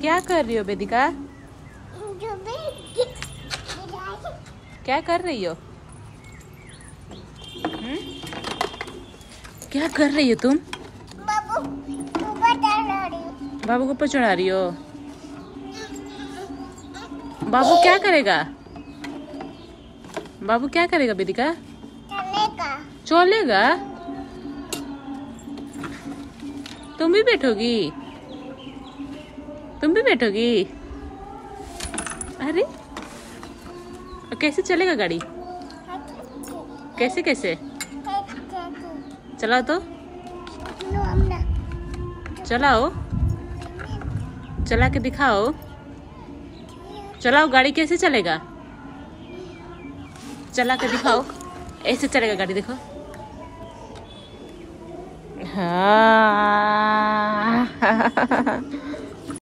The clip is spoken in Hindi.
क्या कर रही हो वेदिका क्या कर रही हो? हम्म? क्या कर रही हो तुम? बाबू को ऊपर चढ़ा रही हो? बाबू क्या करेगा? बाबू क्या करेगा वेदिका चलेगा? तुम भी बैठोगी? तुम भी बैठोगी? अरे कैसे चलेगा गाड़ी? कैसे कैसे? चलाओ तो। चलाओ। चला के दिखाओ। चलाओ, गाड़ी कैसे चलेगा? चला के दिखाओ। ऐसे चलेगा गाड़ी, देखो। हाँ।